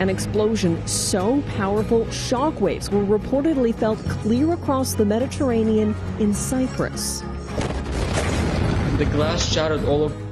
an explosion so powerful, shockwaves were reportedly felt clear across the Mediterranean in Cyprus. The glass shattered all over